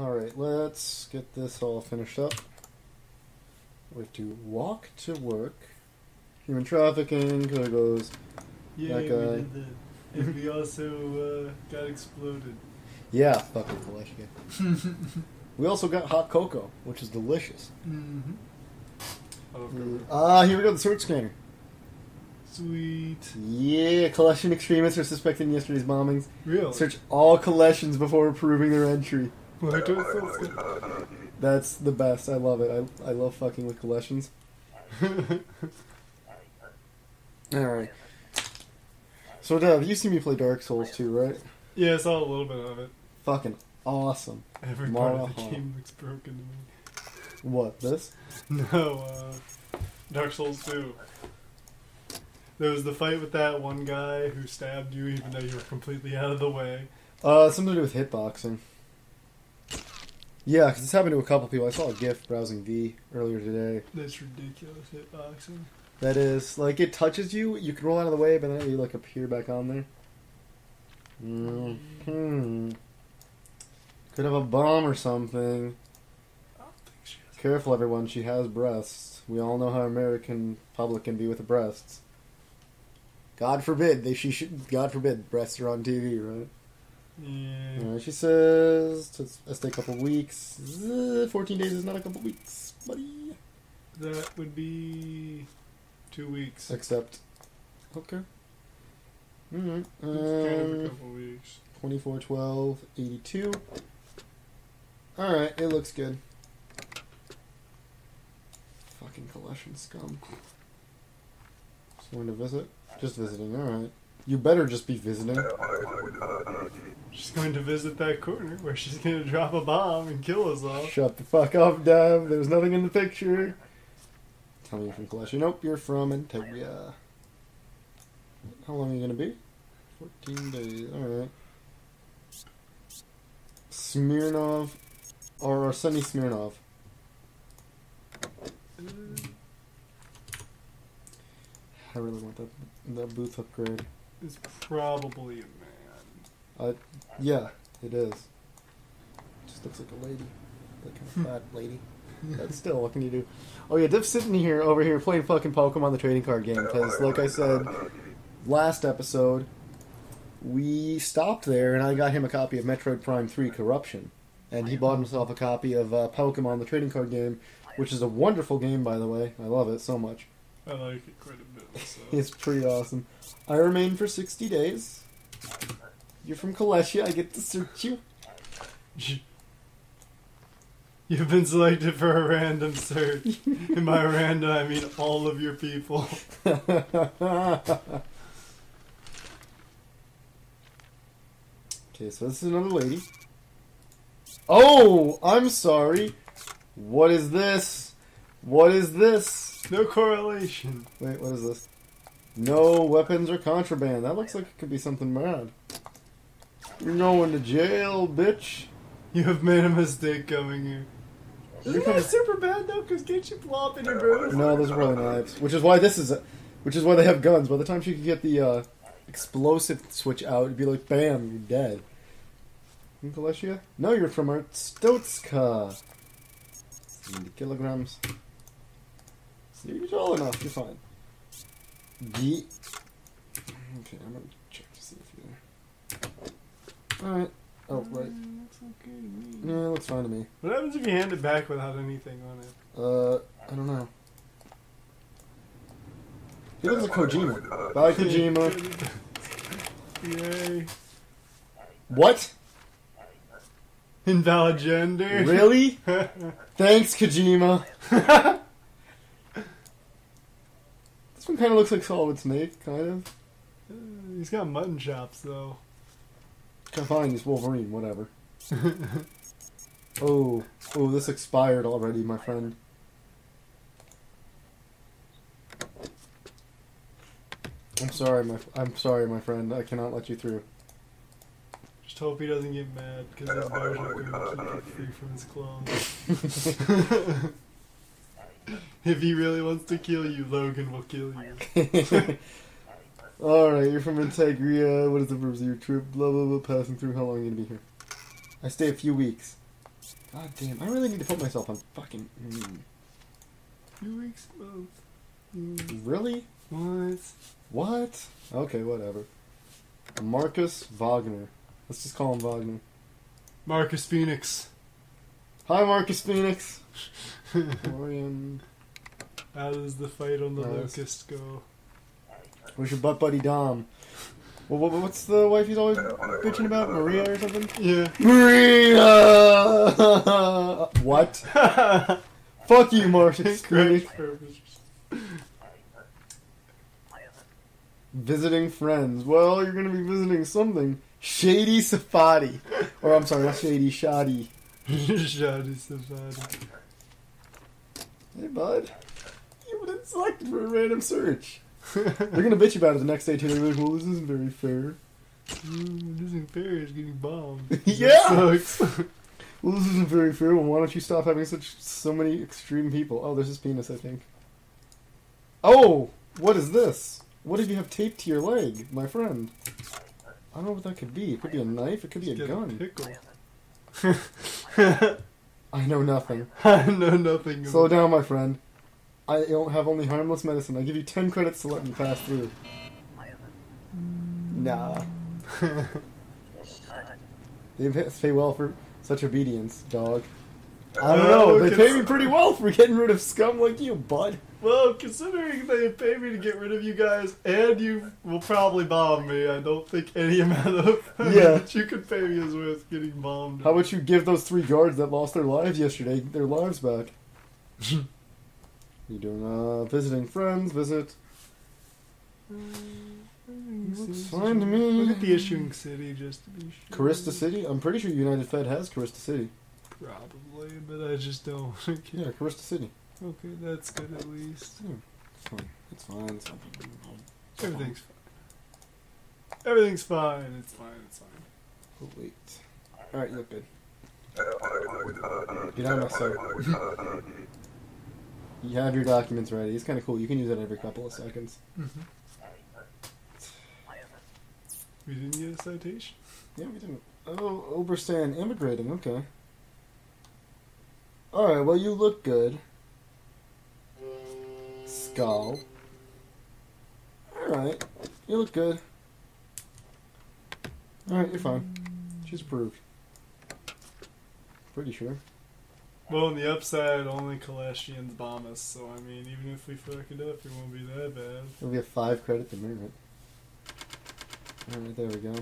Alright, let's get this all finished up. We have to walk to work. Human trafficking, there goes. Yeah, That we guy. did that. And we also uh, got exploded. Yeah, fucking Kolechia. We also got hot cocoa, which is delicious. Mm-hmm. Ah, here we go, the sword scanner. Sweet. Yeah, Kolechian extremists are suspected in yesterday's bombings. Really? Search all Kolechians before approving their entry. Why do it so good? That's the best. I love it. I, I love fucking with Kolechians. Alright. So, Dev, you see me play Dark Souls too, right? yeah, I saw a little bit of it. Fucking awesome. Every part of the game looks broken to me. What, this? No, uh, Dark Souls 2. There was the fight with that one guy who stabbed you even though you were completely out of the way. Uh, something to do with hitboxing. Yeah, because it's happened to a couple people. I saw a GIF browsing V earlier today. That's ridiculous hitboxing. That is, like, it touches you, you can roll out of the way, but then you, like, appear back on there. Hmm. Could have a bomb or something. I don't think she has. Careful, everyone, she has breasts. We all know how American public can be with the breasts. God forbid, they, she should, God forbid, breasts are on TV, right? Yeah. Uh, she says to uh, stay a couple weeks. Uh, 14 days is not a couple weeks, buddy. That would be two weeks. Except, okay. Alright. It's kind of a Um, couple weeks. 24, 12, 82. Alright, it looks good. Fucking Kolechian scum. Just going to visit? Just visiting, alright. You better just be visiting. She's going to visit that corner where she's going to drop a bomb and kill us all. Shut the fuck up, Dev. There's nothing in the picture. Tell me you're from Kolechian. Nope, you're from Antegria. How long are you gonna be? 14 days. Alright. Smirnov. Or Arseny Smirnov. Mm. I really want that, that booth upgrade. It's probably a man. Yeah, it is. Just looks like a lady. Like a fat lady. But still, what can you do? Oh yeah, Div's sitting here over here playing fucking Pokemon the trading card game because, like I said last episode, we stopped there and I got him a copy of Metroid Prime 3 Corruption, and he bought himself a copy of uh, Pokemon the trading card game, which is a wonderful game by the way. I love it so much. I like it quite a bit. So. It's pretty awesome. I remain for 60 days. You're from Kolechia. I get to search you. You've been selected for a random search. and by random, I mean all of your people. okay, so this is another lady. Oh, I'm sorry. What is this? What is this? No correlation. Wait, what is this? No weapons or contraband. That looks like it could be something bad. You're going to jail, bitch. You have made a mistake coming here. You're Isn't coming- that super bad though? Because can't you blow up in your booth? No, those are probably knives. Which is why this is, a, which is why they have guns. By the time she could get the uh, explosive switch out, it'd be like, bam, you're dead. From Kolechia? No, you're from Arstotzka. 70 kilograms. So you're tall enough. You're fine. Ye- Okay, I'm gonna check to see if you're. there. All right. Oh, right. Mm, looks okay to me. Yeah, looks fine to me. What happens if you hand it back without anything on it? Uh, I don't know. He looks like Kojima. Bye, Kojima. Yay. What? Invalid gender. Really? Thanks, Kojima. One kind of looks like Solid Snake, kind of. Uh, he's got mutton chops though. Of fine, he's Wolverine, whatever. Oh, oh, this expired already, my friend. I'm sorry, my I'm sorry, my friend. I cannot let you through. Just hope he doesn't get mad because his bars are going to keep it free from his clones. if he really wants to kill you, Logan will kill you. Alright, you're from Antegria. What is the purpose of your trip? Blah, blah, blah. Passing through. How long are you going to be here? I stay a few weeks. God damn, I really need to put myself on fucking. Mm, Two weeks a month. Mm, really? What? What? Okay, whatever. Marcus Wagner. Let's just call him Wagner. Marcus Phoenix. Hi, Marcus Phoenix. Orion. How does the fight on the locust go? Where's your butt buddy Dom? Well, what, what's the wife he's always bitching about? Maria or something? Yeah. Maria! what? Fuck you, Marcus purpose. Visiting friends. Well, you're gonna be visiting something. Shady Safadi. Or, I'm sorry, not Shady, Shoddy. Shadi Safari. Hey, bud. You been selected for a random search. They're gonna bitch about it the next day, too. They're like, well, this isn't very fair. Mm, this in Paris getting bombed. Yeah. That sucks. Well, this isn't very fair. Well, why don't you stop having such so many extreme people? Oh, there's his penis, I think. Oh, what is this? What did you have taped to your leg, my friend? I don't know what that could be. It could be a knife. It could be a Get gun. pickle. I know nothing. I know nothing. Slow down, my friend. I don't have only harmless medicine. I give you ten credits to let me pass through. Nah. They pay well for such obedience, dog. I don't know. They pay me pretty well for getting rid of scum like you, bud. Well, considering they pay me to get rid of you guys, and you will probably bomb me, I don't think any amount of Yeah. that you could pay me is worth getting bombed. How about you give those three guards that lost their lives yesterday their lives back? You doing uh visiting friends? Visit. Looks fine to me. Look at the issuing city just to be sure. Korista City. I'm pretty sure United Fed has Korista City. Probably, but I just don't. Yeah, Korista City. Okay, that's good at least. It's fine. It's fine. It's fine. Everything's fine. Everything's fine. It's fine. It's fine. Oh, wait. All right, you look good. Get out of my sight. You have your documents ready. It's kind of cool. You can use it every couple of seconds. Mm-hmm. We didn't get a citation. Yeah, we didn't. Oh, Obristan immigrating. Okay. All right. Well, you look good. Skull. All right. You look good. All right, you're fine. She's approved. Pretty sure. Well, on the upside, only Kolechians bomb us, so I mean, even if we fuck it up, it won't be that bad. It'll be a five credit to merit. All right, there we go.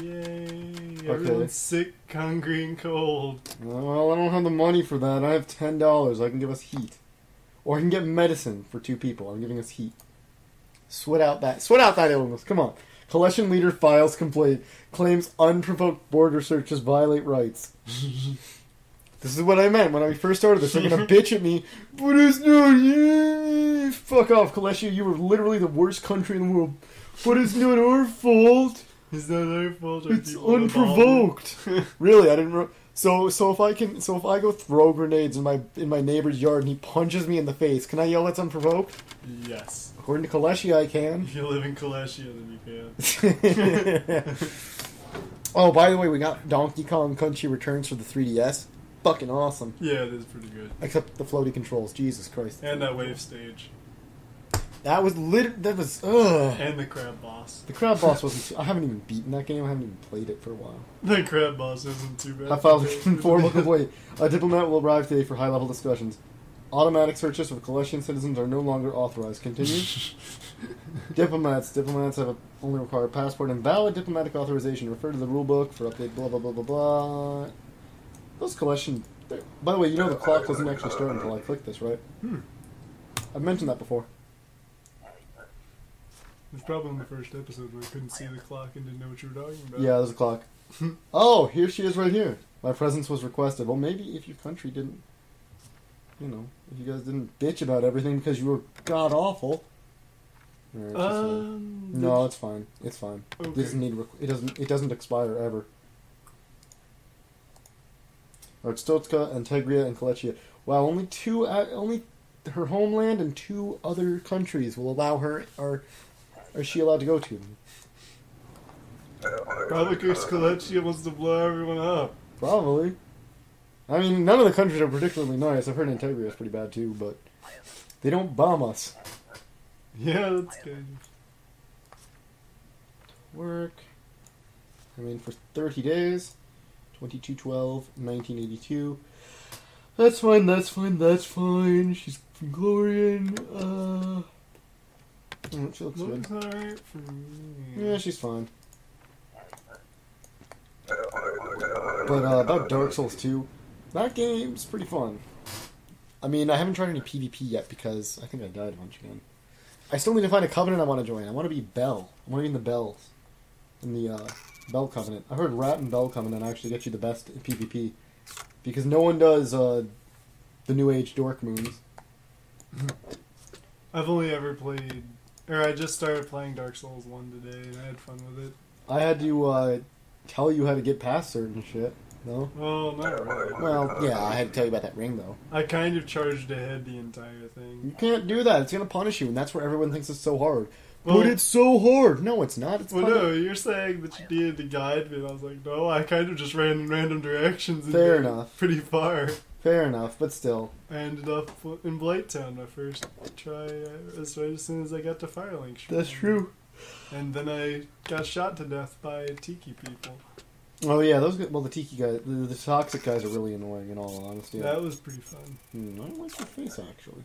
Yay! Everyone's sick, hungry, and cold. Well, I don't have the money for that. I have ten dollars. I can give us heat, or I can get medicine for two people. I'm giving us heat. Sweat out that. Sweat out that illness. Come on. Kolechian leader files complaint. Claims unprovoked border searches violate rights. this is what I meant when I first started this. They're gonna bitch at me, but it's not. Yeah. Fuck off, Kolechia. You were literally the worst country in the world. But it's not our fault. It's not our fault. It's unprovoked. really, I didn't. Re- so so if I can so if I go throw grenades in my in my neighbor's yard and he punches me in the face, can I yell that's unprovoked? yes. According to Kolechia, I can. If you live in Kolechia, then you can. oh, by the way, we got Donkey Kong Country Returns for the 3DS. Fucking awesome. Yeah, it is pretty good. Except the floaty controls. Jesus Christ. And that wave stage. That was lit. That was ugh. And the crab boss. The crab boss wasn't. I haven't even beaten that game. I haven't even played it for a while. The crab boss isn't too bad. I High files informal complaint. A diplomat will arrive today for high level discussions. Automatic searches of Kolechian citizens are no longer authorized. Continue. diplomats. Diplomats have a, only require passport and valid diplomatic authorization. Refer to the rule book for update. Blah blah blah blah blah. Those they're- By the way, you know the clock doesn't actually start until I click this, right? Hmm. I've mentioned that before. It's probably in the first episode where I couldn't see the clock and didn't know what you were talking about. Yeah, there's a clock. oh, here she is right here. My presence was requested. Well, maybe if your country didn't, you know, if you guys didn't bitch about everything because you were god awful. Uh, Um, no, it's fine. It's fine. It doesn't need. Requ- it doesn't. It doesn't expire ever. Alright, Stotska, Antegria, and Kolechia. Wow, only two. Uh, only her homeland and two other countries will allow her. Or is she allowed to go to? Probably because Kolechia wants to blow everyone up. Probably. I mean, none of the countries are particularly nice. I've heard Antegria is pretty bad too, but they don't bomb us. Yeah, that's good. Work. I mean, for 30 days. 22 12 1982. That's fine, that's fine, that's fine. She's from Glorian. Uh. She looks good. Looks alright for me. Yeah, she's fine. But uh, about Dark Souls 2, that game's pretty fun. I mean, I haven't tried any PvP yet because I think I died a bunch again. I still need to find a covenant I want to join. I want to be Bell. I want to be in the Bells. In the uh, Bell Covenant. I heard Rat and Bell Covenant actually get you the best in PvP. Because no one does uh, the New Age Dork Moons. I've only ever played, or I just started playing Dark Souls 1 today and I had fun with it. I had to uh, tell you how to get past certain shit. No? Well, not really. Well, yeah, I had to tell you about that ring, though. I kind of charged ahead the entire thing. You can't do that. It's gonna punish you, and that's where everyone thinks it's so hard. Well- but it's so hard. No, it's not. It's Well, fun. no, you're saying that you needed to guide me, and I was like, no, I kind of just ran in random directions. And Fair enough. Pretty far. Fair enough, but still. I ended up in Blighttown my first try uh, as right as soon as I got to Firelink. That's true. And then I got shot to death by Tiki people. Oh yeah, those. Well, the tiki guys, the, the toxic guys are really annoying. In all honesty, That was pretty fun. Hmm, I don't like your face actually.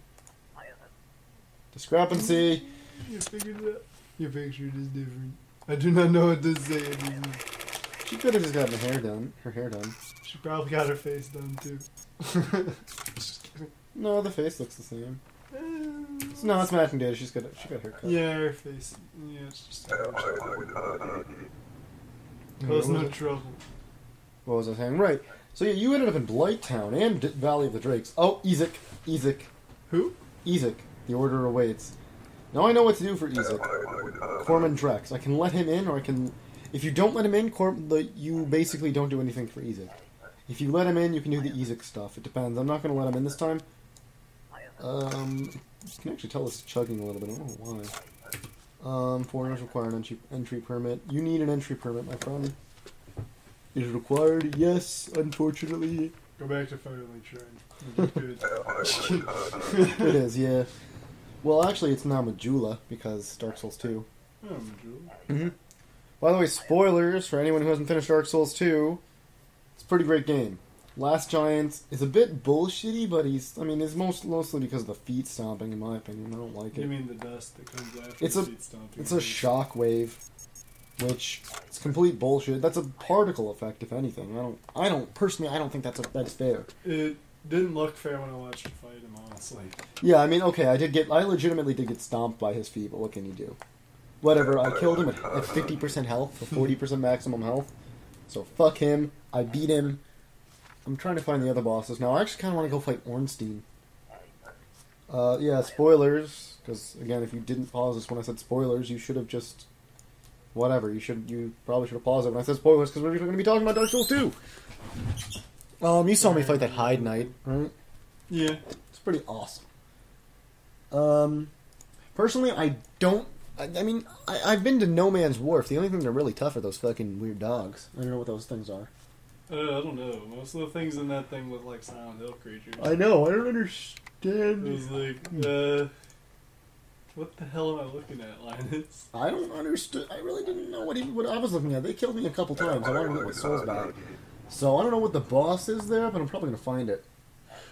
Discrepancy. You figured it out. Your picture is different. I do not know what to say. She could have just gotten her hair done. Her hair done. She probably got her face done too. Just kidding. No, the face looks the same. Eh, No, it's matching data. She's got. She got her cut. Yeah, her face. Yeah, it's just. That was no trouble. What was I saying? Right. So yeah, you ended up in Blighttown and D- Valley of the Drakes. Oh, EZIC. EZIC. Who? EZIC. The order awaits. Now I know what to do for EZIC. Corman Drex. I can let him in, or I can. If you don't let him in, Cor- the, you basically don't do anything for EZIC. If you let him in, you can do the EZIC stuff. It depends. I'm not going to let him in this time. Um, you can actually tell it's chugging a little bit. I don't know why. Um, foreigners require an entry, entry permit. You need an entry permit, my friend. Is it required? Yes, unfortunately. Go back to Shrine. Good. It is, yeah. Well, actually, it's now Majula because Dark Souls 2. Oh, Majula. Mm-hmm. By the way, spoilers for anyone who hasn't finished Dark Souls 2. It's a pretty great game. Last Giant is a bit bullshitty, but he's, I mean, it's most, mostly because of the feet stomping, in my opinion. I don't like You it. mean the dust that comes after It's the a- feet stomping? It's a shock wave, which is complete bullshit. That's a particle effect, if anything. I don't, I don't, personally, I don't think that's, a, that's fair. It didn't look fair when I watched you fight him, honestly. Yeah, I mean, okay, I did get, I legitimately did get stomped by his feet, but what can you do? Whatever, I killed him at, at 50% health, or 40% maximum health. So fuck him, I beat him. I'm trying to find the other bosses now. I actually kind of want to go fight Ornstein. Uh, yeah, spoilers, because again, if you didn't pause this when I said spoilers, you should have just. Whatever, you should, you probably should have paused it when I said spoilers, because we're going to be talking about Dark Souls 2! Um, you saw me fight that Heide Knight, right? Yeah. It's pretty awesome. Um, personally, I don't. I, I mean, I, I've been to No Man's Wharf. The only thing that are really tough are those fucking weird dogs. I don't know what those things are. Uh, I don't know. Most of the things in that thing look like Silent Hill creatures. I know. I don't understand. It was like, uh, what the hell am I looking at, Linus? I don't understand. I really didn't know what, he, what I was looking at. They killed me a couple times. I wanted to get my souls back. So I don't know what the boss is there, but I'm probably gonna find it.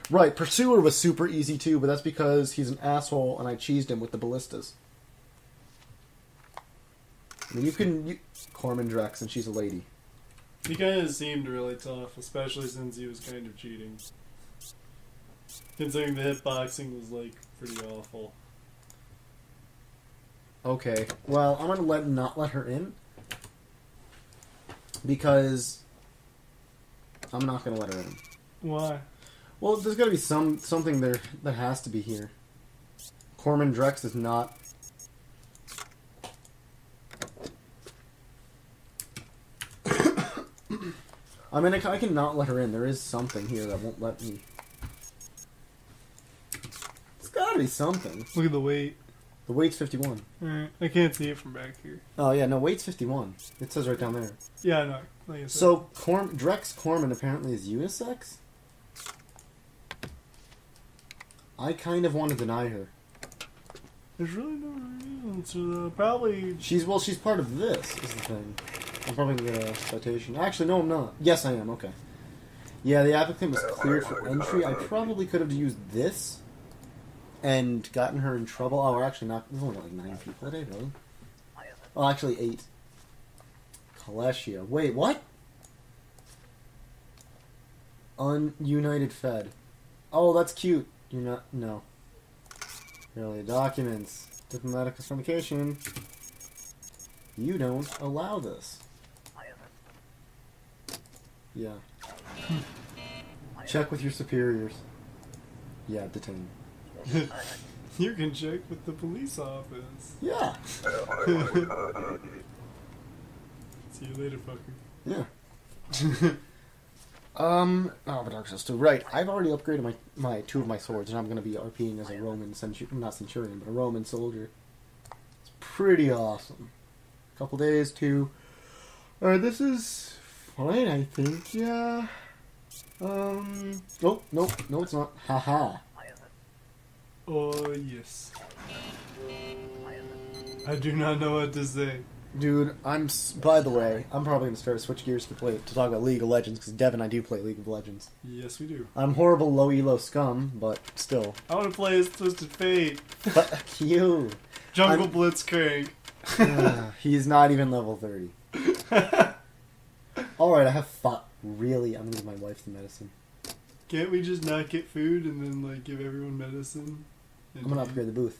Right, Pursuer was super easy too, but that's because he's an asshole and I cheesed him with the ballistas. I mean, you can you, Corman Drex, and she's a lady. He kind of seemed really tough, especially since he was kind of cheating. Considering the hitboxing was like pretty awful. Okay, well, I'm gonna let not let her in because I'm not gonna let her in. Why? Well, there's got to be some something there that has to be here. Corman Drex is not. I mean, I ca- I can let her in. There is something here that won't let me. It's got to be something. Look at the weight. The weight's 51. Alright, I can't see it from back here. Oh yeah, no, weight's 51. It says right down there. Yeah, I know. Like. So Corm- Drex Corman apparently is unisex. I kind of want to deny her. There's really no reason to. Uh, probably. She's well, she's part of this. Is the thing. I'm probably gonna get a citation. Actually, no, I'm not. Yes, I am. Okay. Yeah, the applicant was cleared for entry. I probably could have used this and gotten her in trouble. Oh, we're actually not. There's only like nine people today, really. Well, actually eight. Kaleshia. Wait, what? Ununited Fed. Oh, that's cute. You're not. No. Really, documents. Diplomatic authentication. You don't allow this. Yeah. Check with your superiors. Yeah, detain. you can check with the police office. Yeah. See you later, fucker. Yeah. Um, oh, but Dark Souls 2. Right, I've already upgraded my, my two of my swords, and I'm going to be RPing as a Roman centurion, not centurion, but a Roman soldier. It's pretty awesome. A Couple days, to. Alright, this is fine, I think, yeah. Um, nope, nope, no it's not. Haha. Oh, yes. I do not know what to say. Dude, I'm, by the way, I'm probably to start switch gears to play, to talk about League of Legends, because Devin, and I do play League of Legends. Yes, we do. I'm horrible low elo scum, but still. I want to play as Twisted Fate. Fuck you. Jungle I'm- Blitzcrank. Ah, He's not even level 30. Alright, I have. Really? I'm gonna give my wife the medicine. Can't we just not get food and then like give everyone medicine? I'm gonna upgrade the booth.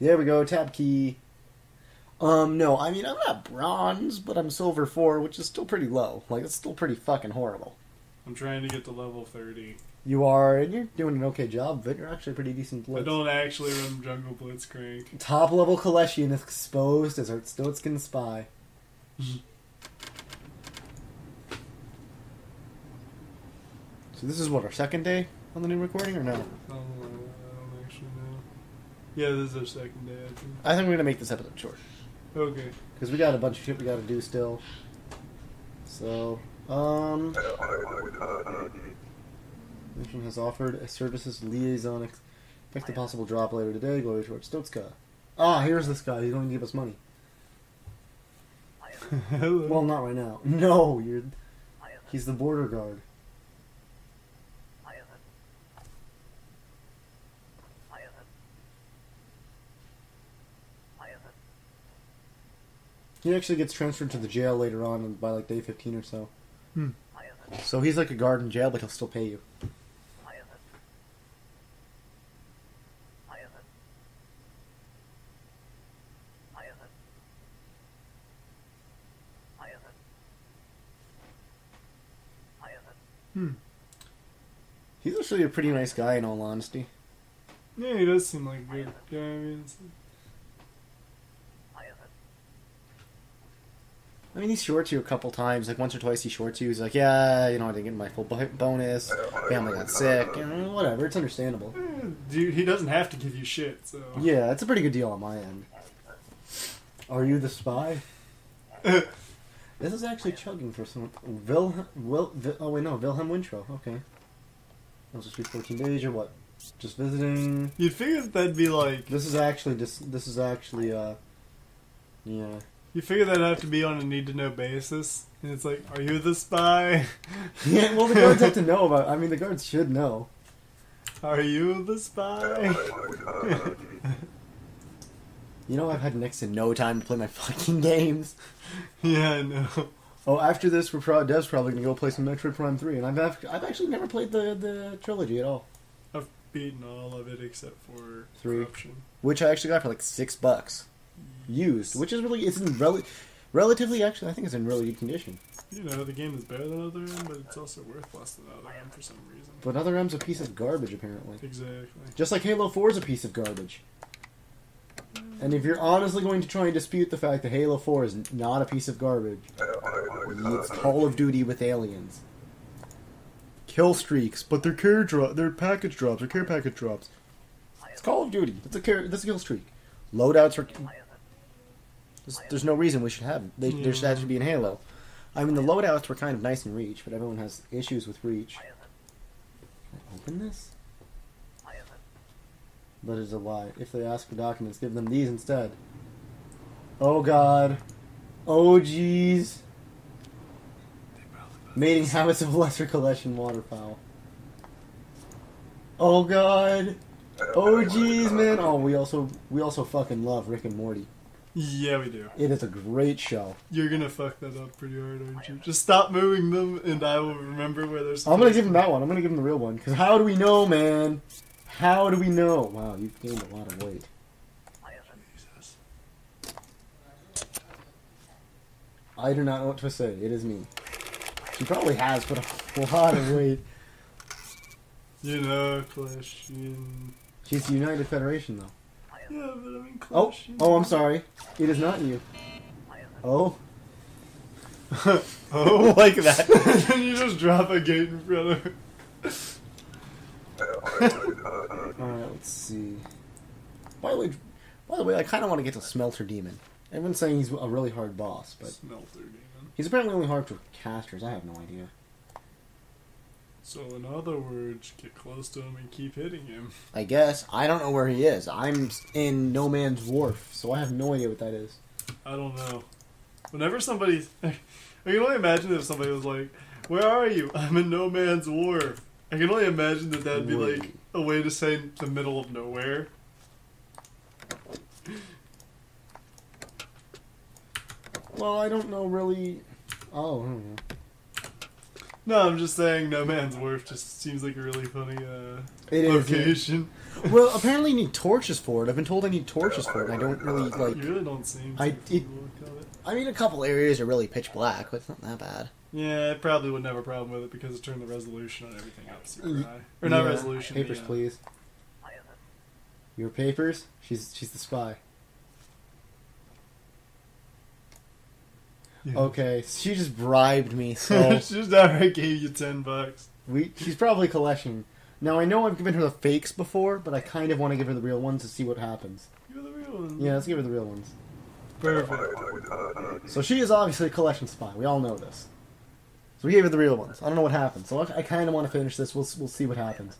There we go, tab key. Um, no, I mean, I'm not bronze, but I'm silver 4, which is still pretty low. Like, it's still pretty fucking horrible. I'm trying to get to level 30. You are, and you're doing an okay job, but you're actually a pretty decent Blitz. I don't actually run Jungle Blitzcrank. Top level Kaleshian exposed as Arstotzkan spy. so this is what, our second day on the new recording, or no? Yeah, this is our second day, I think. I think we're gonna make this episode short Okay. because we got a bunch of shit we gotta do still. So, um, Mission has offered a services liaison. Ex- expect a possible drop later today. Glory towards Stotska. Ah, here's this guy. He's going to give us money. Hello. Well, not right now. No, you're. He's the border guard. He actually gets transferred to the jail later on by like day 15 or so. Hmm. So he's like a guard in jail, but he'll still pay you. Hmm. He's actually a pretty nice guy, in all honesty. Yeah, he does seem like a good guy. I mean, it's, I mean, he shorts you a couple times. Like once or twice, he shorts you. He's like, "Yeah, you know, I didn't get my full bonus. Family got sick. You know, whatever. It's understandable." eh, dude, he doesn't have to give you shit, so. Yeah, it's a pretty good deal on my end. Are you the spy? This is actually chugging for some Wilhelm. Wil, Vil, oh wait, no, Wilhelm Wintrow. Okay. That was just 14 days or what? Just visiting. You'd figure that that'd be like. This is actually just. This is actually. uh Yeah. You figure that'd have to be on a need to know basis. And it's like, are you the spy? Yeah. Well, the guards have to know about. I mean, the guards should know. Are you the spy? You know, I've had next to no time to play my fucking games. yeah, I know. Oh, after this, we're pro- Dev's probably gonna go play some Metroid Prime Three, and I've act- I've actually never played the the trilogy at all, I've beaten all of it except for Three. corruption. which I actually got for like six bucks used, which is really it's in rel- relatively actually I think it's in really good condition. You know, the game is better than Other M, but it's also worth less than Other M for some reason. But Other M's a piece of garbage apparently, Exactly. just like Halo Four is a piece of garbage. And if you're honestly going to try and dispute the fact that Halo Four is not a piece of garbage, it's Call of Duty with aliens. Kill streaks, but they're care drop, they're package drops, or care package drops. It's Call of Duty. It's a care, that's a kill streak. Loadouts are. There's, there's no reason we should have. They, There should actually be in Halo. I mean, the loadouts were kind of nice in Reach, but everyone has issues with Reach. Can I open this? But it's a lie. If they ask for documents, give them these instead. Oh god. Oh jeez. Mating habits of lesser Kolechian waterfowl. Oh god. Oh jeez, man. Oh, we also we also fucking love Rick and Morty. Yeah, we do. It is a great show. You're gonna fuck that up pretty hard, aren't you? Just stop moving them, and I will remember where there's. I'm gonna give him that one. I'm gonna give him the real one. Because how do we know, man? How do we know? Wow, you've gained a lot of weight. Jesus. I do not know what to say. It is me. She probably has put a lot of weight. You know, question. She's the United Federation, though. Yeah, but I mean, Oh, oh, I'm sorry. It is not you. Oh, oh, like that. and then you just drop a gate in front of her. Alright, let's see. By the way, by the way, I kind of want to get to Smelter Demon. Everyone's saying he's a really hard boss, but Smelter demon. he's apparently only hard for casters. I have no idea. So, in other words, get close to him and keep hitting him. I guess I don't know where he is. I'm in No Man's Wharf, so I have no idea what that is. I don't know. Whenever somebody, I can only imagine if somebody was like, "Where are you? I'm in no man's war." I can only imagine that that'd be Wait. like a way to say the middle of nowhere. Well, I don't know really. Oh, I don't know. No, I'm just saying, no man's wharf just seems like a really funny uh, It is. location. Well, apparently you need torches for it. I've been told I need torches for it, and I don't really like. you really don't seem. I- it- the look of it. I mean, a couple areas are really pitch black, but it's not that bad. Yeah, I probably wouldn't have a problem with it because it turned the resolution on everything up super high. Or not Yeah, resolution. Papers, please. Your papers? She's she's the spy. Yeah. Okay, she just bribed me, so she just outright gave you ten bucks. we she's probably collecting. Now I know I've given her the fakes before, but I kind of want to give her the real ones to see what happens. You're the real one. Yeah, let's give her the real ones. Perfect. So she is obviously a Kolechian spy. We all know this. So we gave her the real ones. I don't know what happened. So I, I kind of want to finish this. We'll we'll see what happens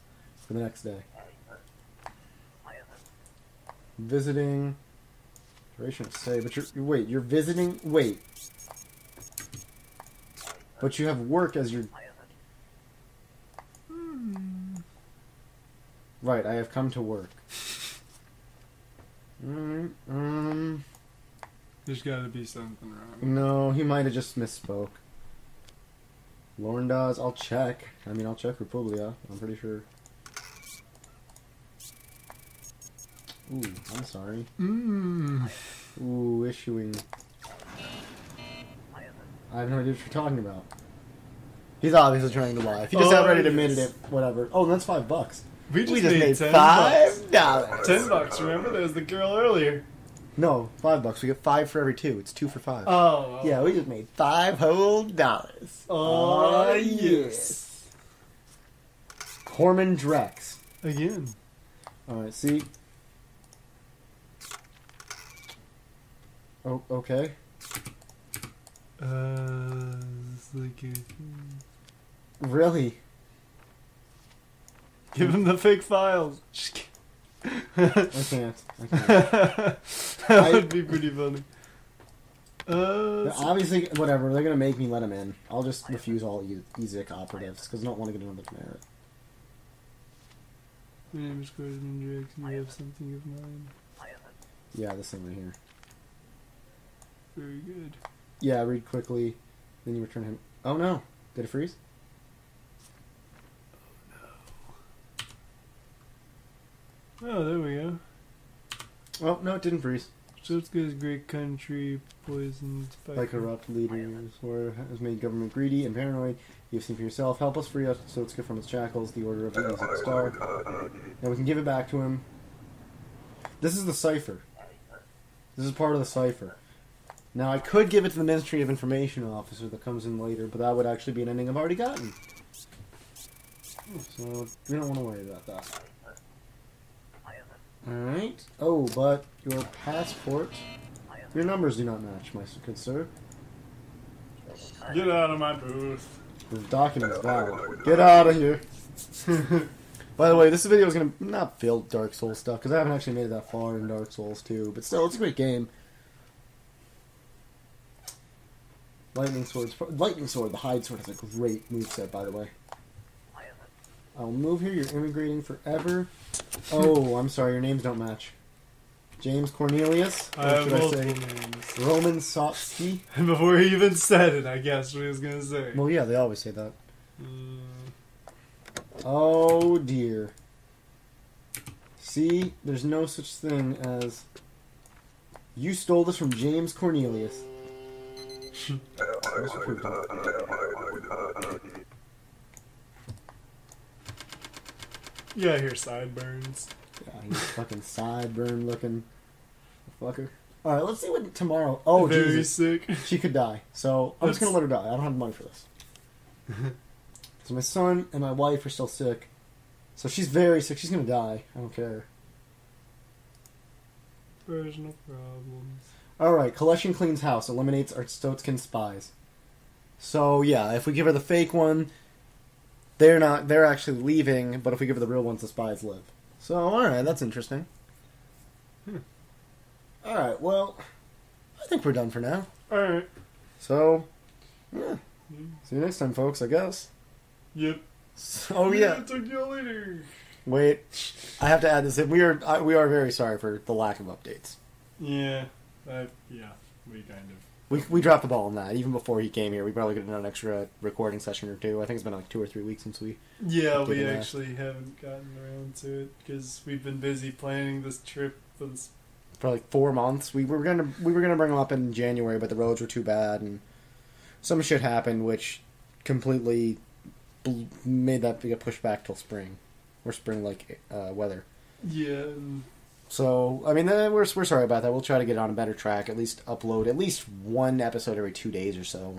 for the next day. Visiting. Duration of stay, but you're you- wait. You're visiting. Wait. But you have work as your. Right, I have come to work. Mm, um. There's got to be something wrong. No, he might have just misspoke. Lauren does. I'll check. I mean, I'll check Republia. I'm pretty sure. Ooh, I'm sorry. Mmm. Ooh, issuing. I have no idea what you're talking about. He's obviously trying to lie. If he just Oh, outright admitted yes. it, whatever. Oh, that's five bucks. We just, we just made, made, ten five bucks. dollars. Ten bucks. Remember, there was the girl earlier. No, five bucks. We get five for every two. It's two for five. Oh. yeah, we just made five whole dollars. Oh, Ah, yes. Corman Drex. Again. Alright, see. Oh, okay. Uh, like a... Really? Give him the fake files. I can't. I can't. that would be pretty funny. Uh, obviously, whatever. They're gonna make me let him in. I'll just refuse all E- EZIC operatives because I don't want to get another merit. my name is Gordon Jackson. You have something of mine. Yeah, this thing right here. Very good. Yeah, read quickly. Then you return him. Oh no! Did it freeze? Oh, oh there we go. Oh no, it didn't freeze. So it's good as great country poisoned By corrupt leaders, or has made government greedy and paranoid. You've seen for yourself. Help us free us, so it's good from its shackles. The order of the EZIC star. Now we can give it back to him. This is the cipher. This is part of the cipher. Now I could give it to the Ministry of Information officer that comes in later, but that would actually be an ending I've already gotten. So we don't want to worry about that. Alright. Oh, but your passport. Your numbers do not match, my good sir. Get out of my booth. The document's valid. Get out of here. By the way, this video is gonna not feel Dark Souls stuff because I haven't actually made it that far in Dark Souls 2, but still, it's a great game. Lightning Sword, Lightning Sword, the Heide Sword has a great moveset, by the way. I'll move here. You're immigrating forever. Oh, I'm sorry. Your names don't match. James Cornelius. I Or have should I say names. Roman Sotsky? Before he even said it, I guessed what he was gonna say. Well, yeah, they always say that. Mm, Oh dear. See, there's no such thing as. You stole this from James Cornelius. Yeah, I hear sideburns. Yeah, he's fucking sideburn looking fucker. Alright, let's see what tomorrow. Oh, Very Jesus. sick. She could die. So I'm just gonna let her die. I don't have money for this. so my son and my wife are still sick. So she's very sick. She's gonna die. I don't care. There's no problems. Alright, Collection cleans house, eliminates Arstotzkan spies. So yeah, if we give her the fake one, they're not they're actually leaving, but if we give her the real ones, the spies live. So alright, that's interesting. Hmm. Alright, well I think we're done for now. Alright. So yeah. Mm. See you next time folks, I guess. Yep. Oh yeah. Talk to you later. Wait, I have to add this. in. We are I, we are very sorry for the lack of updates. Yeah. I, yeah. We kind of. We we dropped the ball on that even before he came here. We probably could have done an extra recording session or two. I think it's been like two or three weeks since we. Yeah, we Given that. actually haven't gotten around to it because we've been busy planning this trip for this. For like four months, we were gonna we were gonna bring him up in January, but the roads were too bad and some shit happened, which completely bl- made that get pushed back till spring or spring like uh, weather. Yeah. And So I mean, uh, we're we're sorry about that. We'll try to get on a better track. At least upload at least one episode every two days or so.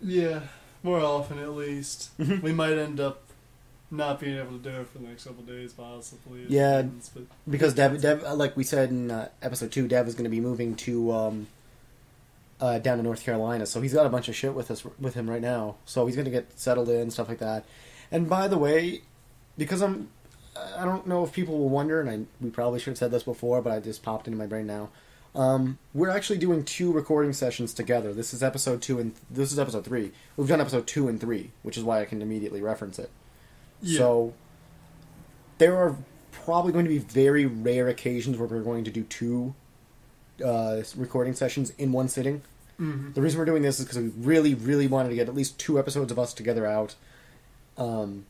yeah. More often, at least. Mhm. We might end up not being able to do it for the next couple days, possibly. Yeah. but because Dev, Dev, uh, like we said in uh, episode two, Dev is going to be moving to um, uh, down to North Carolina, so he's got a bunch of shit with us with him right now. So he's going to get settled in stuff like that. And by the way, because I'm, I don't know if people will wonder, and I we probably should have said this before, but I just popped into my brain now. Um, we're actually doing two recording sessions together. This is episode two and this is episode three. We've done episode two and three, which is why I can immediately reference it. Yeah. So there are probably going to be very rare occasions where we're going to do two uh, recording sessions in one sitting. Mhm. The reason we're doing this is because we really, really wanted to get at least two episodes of us together out. Um,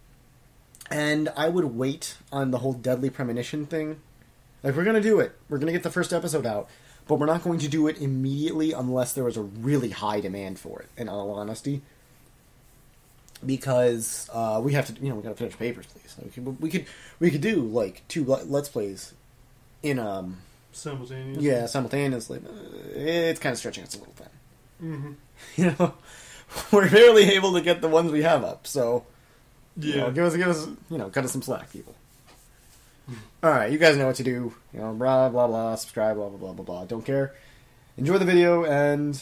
and I would wait on the whole deadly premonition thing. Like we're gonna do it. We're gonna get the first episode out, but we're not going to do it immediately unless there was a really high demand for it. In all honesty, because uh, we have to, you know, we gotta finish papers, please. Like, we could, we could, do like two let's plays in um, Simultaneously. yeah, simultaneously. Uh, It's kind of stretching us a little thin. hmm You know, we're barely able to get the ones we have up. So, Yeah. you know, give us, give us, you know, cut us some slack, people. All right, you guys know what to do. You know, blah blah blah. Subscribe, blah blah blah blah blah. Don't care. Enjoy the video and.